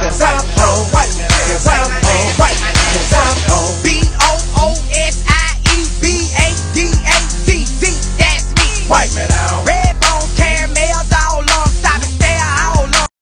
Cause I'm pro.